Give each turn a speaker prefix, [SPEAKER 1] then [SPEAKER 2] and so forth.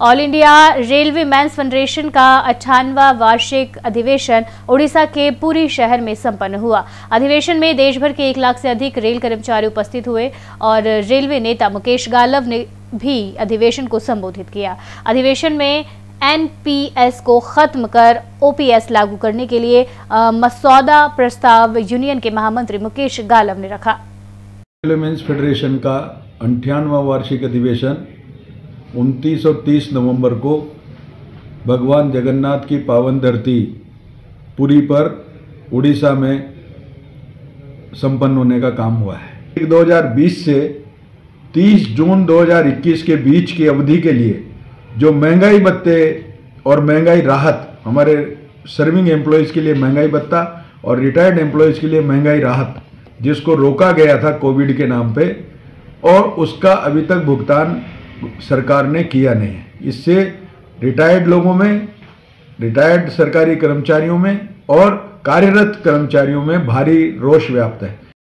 [SPEAKER 1] All India railway men's federation का अठानवा वार्षिक अधिवेशन उड़ीसा के पूरी शहर में संपन्न हुआ। अधिवेशन में देश भर के एक लाख से अधिक रेल कर्मचारी उपस्थित हुए और रेलवे नेता मुकेश गालव ने भी अधिवेशन को संबोधित किया। अधिवेशन में एनपीएस को खत्म कर ओपीएस लागू करने के लिए मसौदा प्रस्ताव यूनियन के महामंत्री मुकेश गालव ने रखा।
[SPEAKER 2] रेलवे फेडरेशन का अंठानवा वार्षिक अधिवेशन 29 और 30 नवंबर को भगवान जगन्नाथ की पावन धरती पुरी पर उड़ीसा में संपन्न होने का काम हुआ है। 2020 से 30 जून 2021 के बीच की अवधि के लिए जो महँगाई भत्ते और महँगाई राहत, हमारे सर्विंग एम्प्लॉयज़ के लिए महँगाई भत्ता और रिटायर्ड एम्प्लॉयज़ के लिए महँगाई राहत, जिसको रोका गया था कोविड के नाम पे, और उसका अभी तक भुगतान सरकार ने किया नहीं। है इससे रिटायर्ड लोगों में रिटायर्ड सरकारी कर्मचारियों में और कार्यरत कर्मचारियों में भारी रोष व्याप्त है।